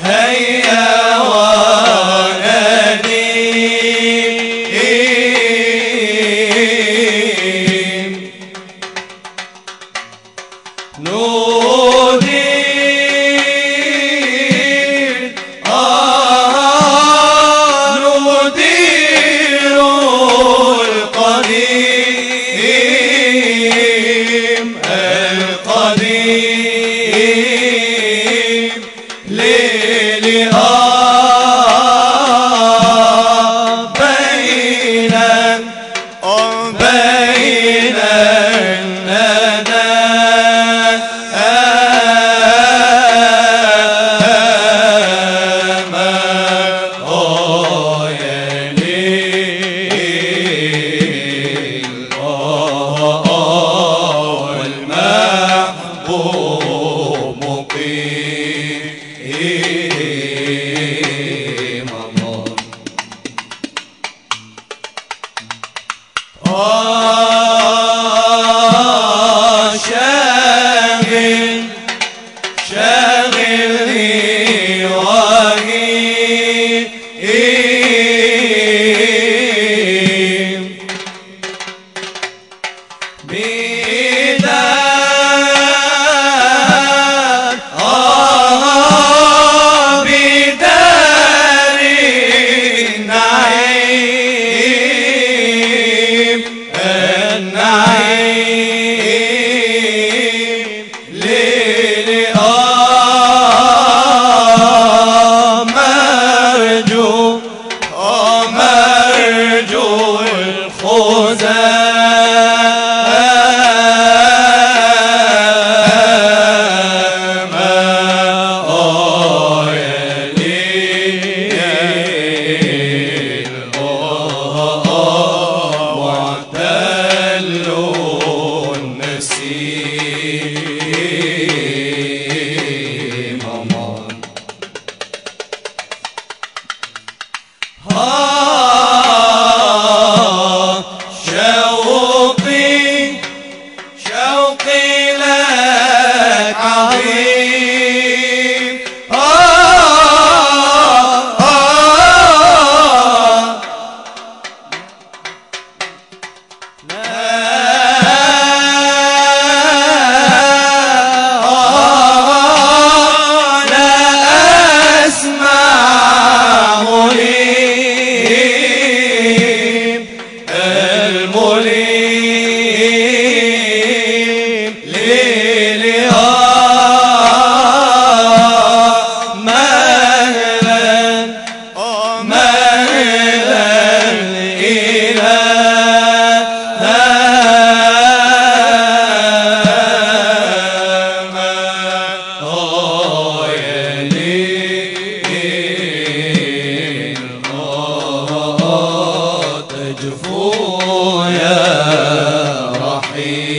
Hey لا آه تجفو يا رحيم